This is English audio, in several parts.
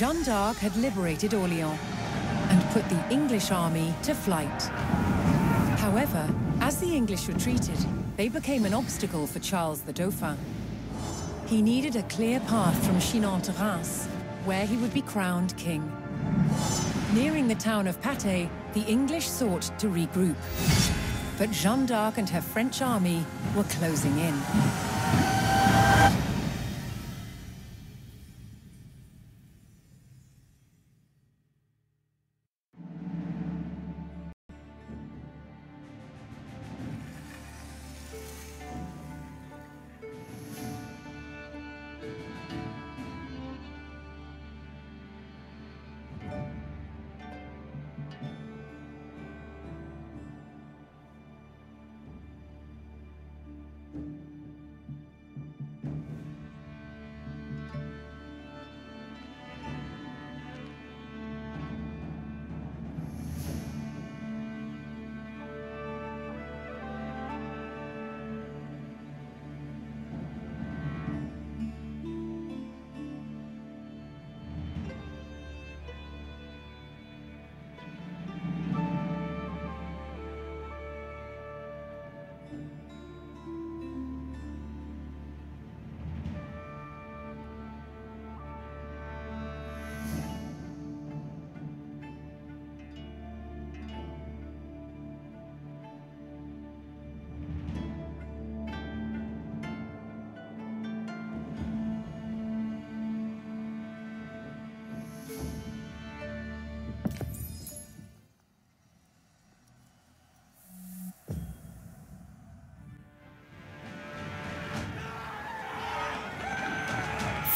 Jeanne d'Arc had liberated Orleans and put the English army to flight. However, as the English retreated, they became an obstacle for Charles the Dauphin. He needed a clear path from Chinon to Reims, where he would be crowned king. Nearing the town of Patay, the English sought to regroup. But Jeanne d'Arc and her French army were closing in.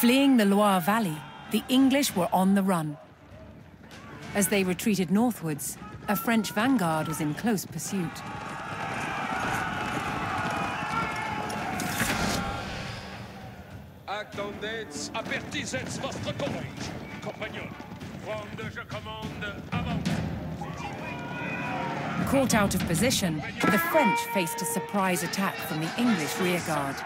Fleeing the Loire Valley, the English were on the run. As they retreated northwards, a French vanguard was in close pursuit. Attendez, avertissez votre courage, compagnon. Fronde, je commande, avant. Caught out of position, the French faced a surprise attack from the English rearguard.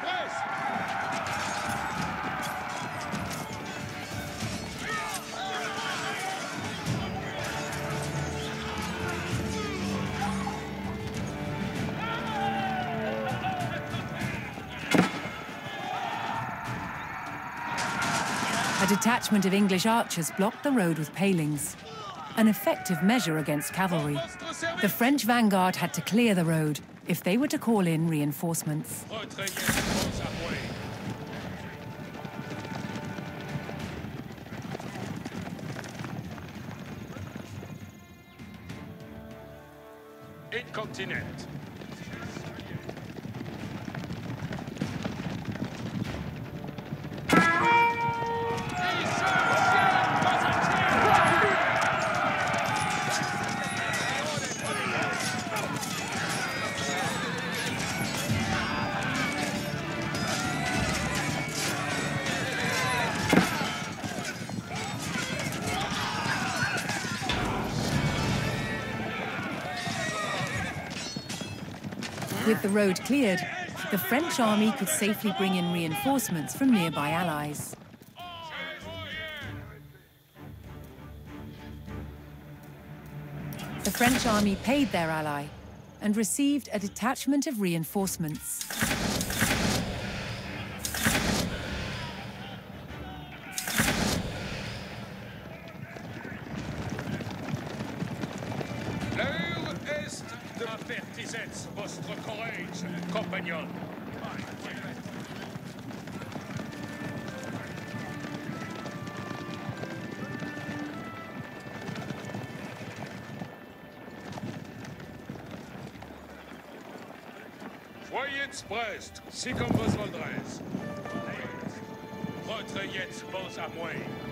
Detachment of English archers blocked the road with palings. An effective measure against cavalry. The French vanguard had to clear the road if they were to call in reinforcements. Incontinent. With the road cleared, the French army could safely bring in reinforcements from nearby allies. The French army paid their ally and received a detachment of reinforcements. Avertissez votre courage, compagnon. Voyez prest, si comme vos voldrez. Retrayez vos appoints.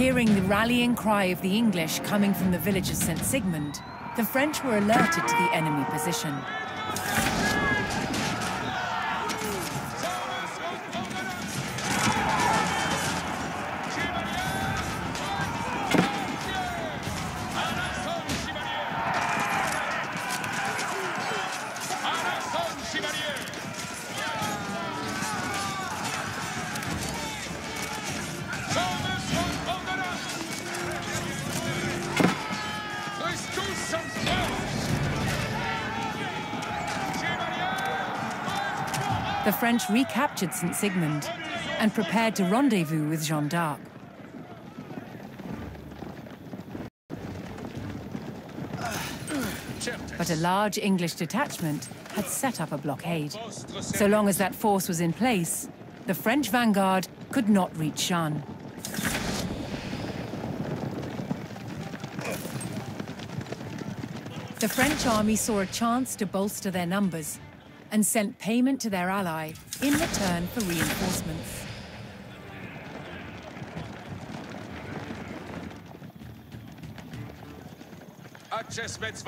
Hearing the rallying cry of the English coming from the village of St. Sigmund, the French were alerted to the enemy position. French recaptured St. Sigmund and prepared to rendezvous with Jeanne d'Arc. But a large English detachment had set up a blockade. So long as that force was in place, the French vanguard could not reach Jeanne. The French army saw a chance to bolster their numbers and sent payment to their ally in return for reinforcements.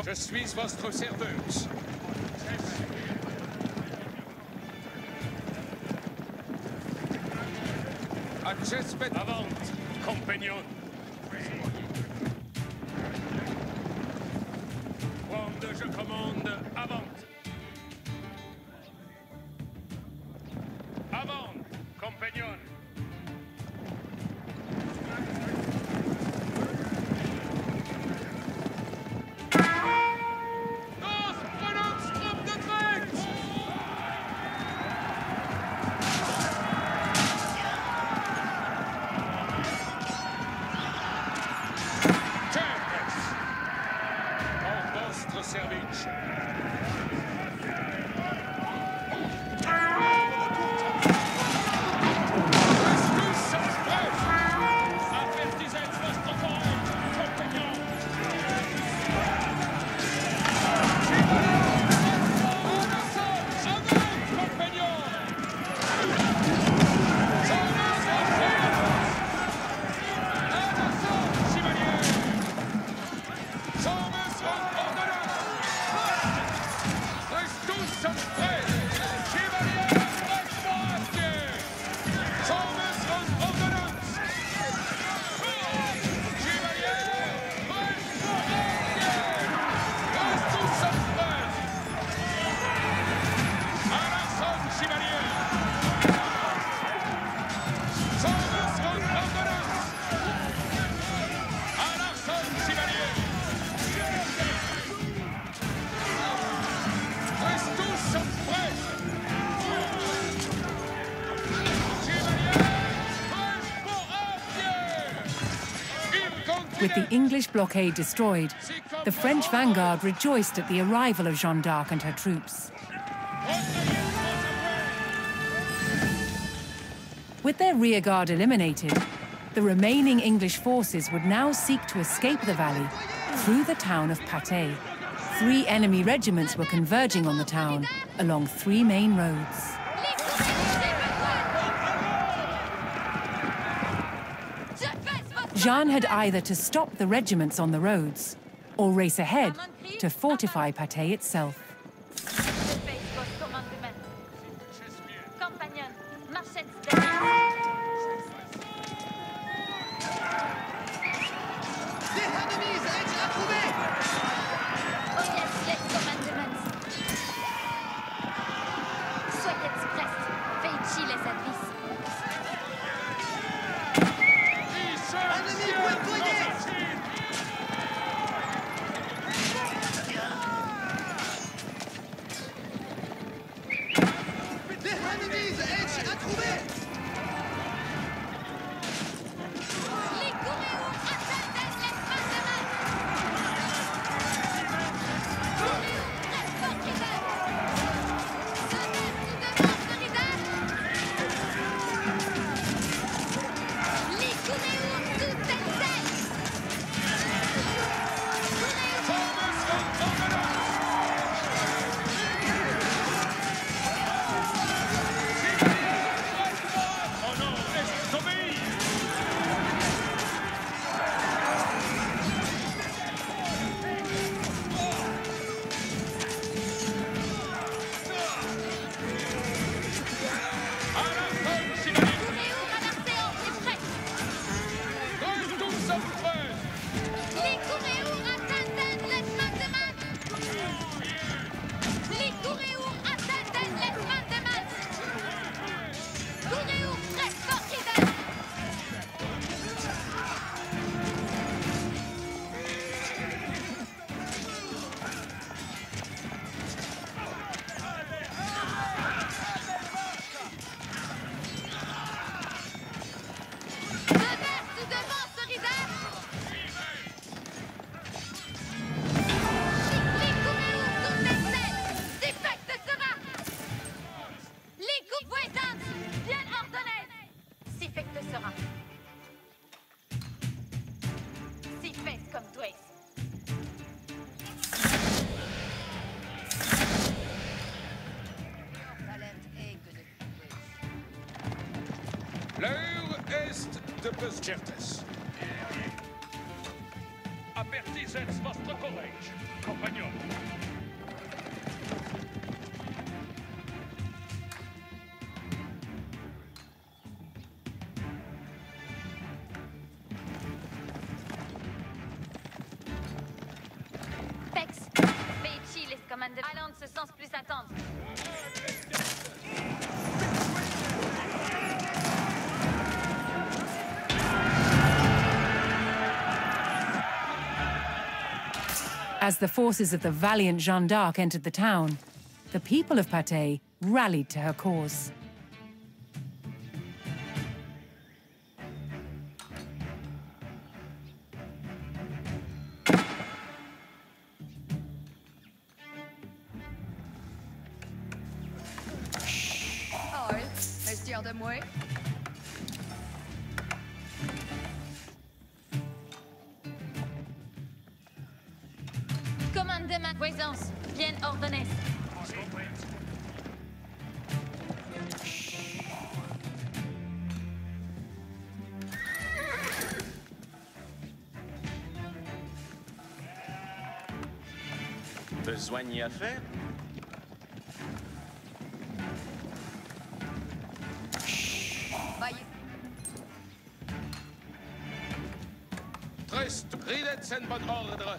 Je suis votre serveuse. Avant, compagnon. Quand je commande, avant. Avant, With the English blockade destroyed, the French vanguard rejoiced at the arrival of Jeanne d'Arc and her troops. With their rearguard eliminated, the remaining English forces would now seek to escape the valley through the town of Patay. Three enemy regiments were converging on the town along three main roads. Jeanne had either to stop the regiments on the roads or race ahead to fortify Patay itself. Edge a trouvé. aperti votre was compagnon. As the forces of the valiant Jeanne d'Arc entered the town, the people of Patay rallied to her cause. Besoin à faire. Trist, ridet en bon ordre.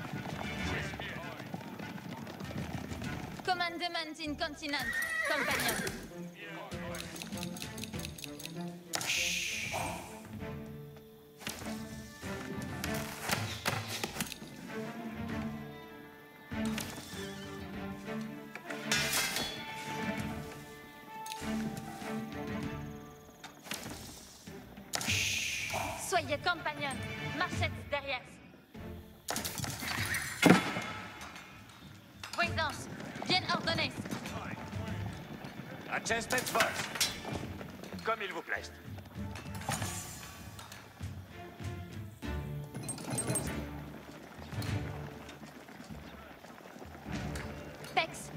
Commandement incontinent, compagnon. Soyez compagnon, marchez derrière. Voisance, bien ordonnée. Acestet vos. Comme il vous plaise. Pex,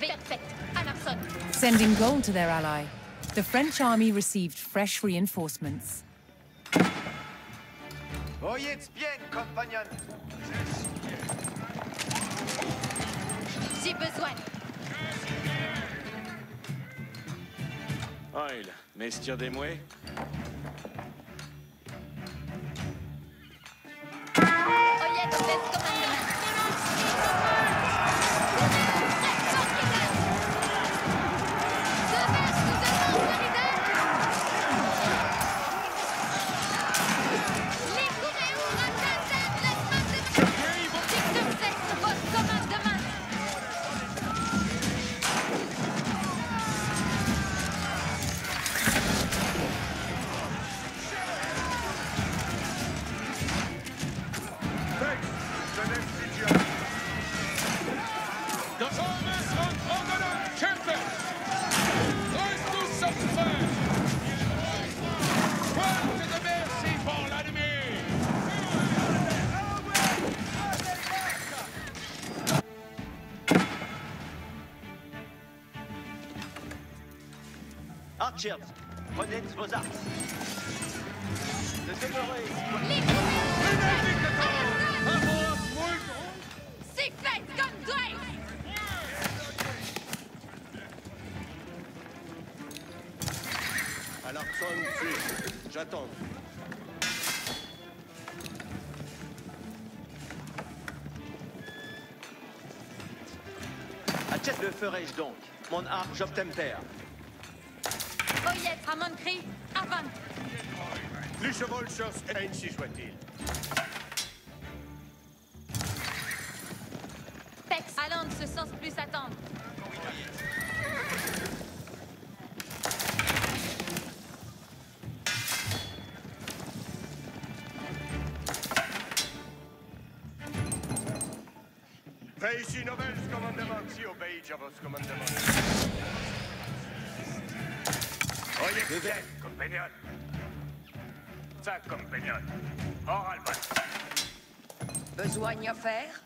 perfect, Alarson. Sending gold to their ally, the French army received fresh reinforcements. Ojedz bien, compagnon. Si besoin. Ah, Oil, mestir des mouets. Ojedz, let's go. Archers, prenez vos armes. Ne demeurez C'est fait comme doit Alarson tue. J'attends. Le ferai-je donc? Mon arche obtempère. Oyez, Ramon crie Avant Plus cheval chasse et si soit-il. Pex, Allende se sens plus attendre. Paesi novels commandement, commandamenti obey Javos commandamenti. Rejecté, compagnon. Ça, compagnon. Or, Albat. Besoigne à faire?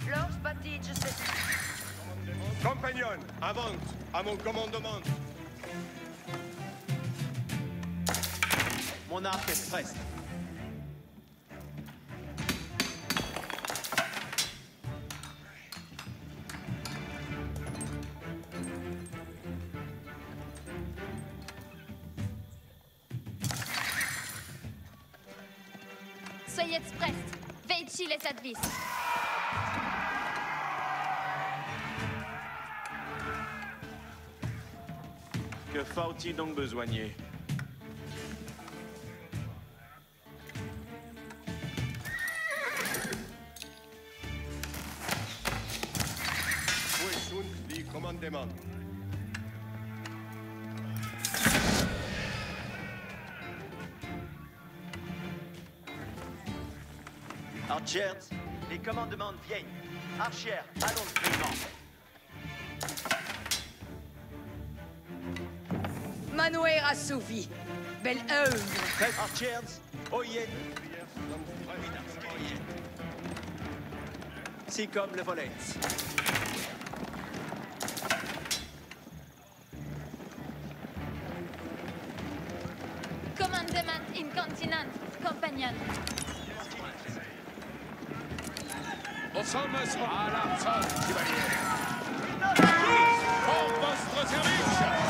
Florent Battige, c'est tout. Compagnon, avance. À mon commandement. Mon arc est prête. Soyez express. Veichi les advis. Que faut-il donc besogner Archers, les commandements viennent. Archer, allons le Manoer assouvi. Belle œuvre. Archers, Oyen. Si comme le volet. Armagnan. Alla falsi barriere. Buon vostro servizio!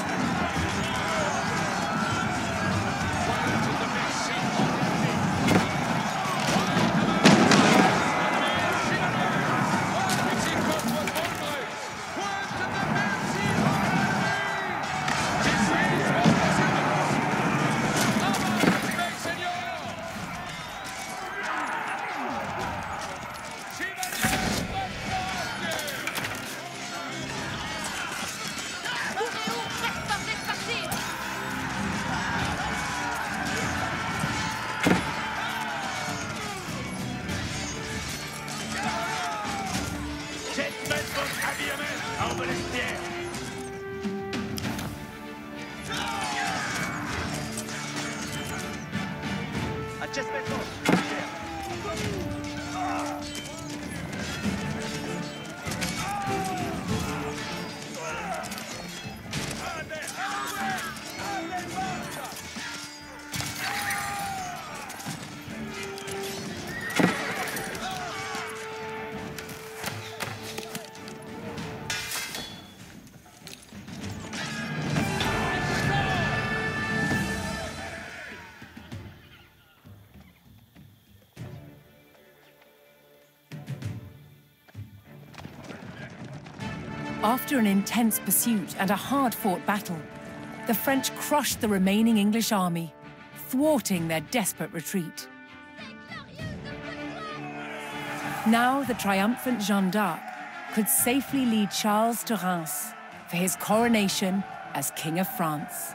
After an intense pursuit and a hard fought battle, the French crushed the remaining English army, thwarting their desperate retreat. Now the triumphant Jeanne d'Arc could safely lead Charles to Reims for his coronation as King of France.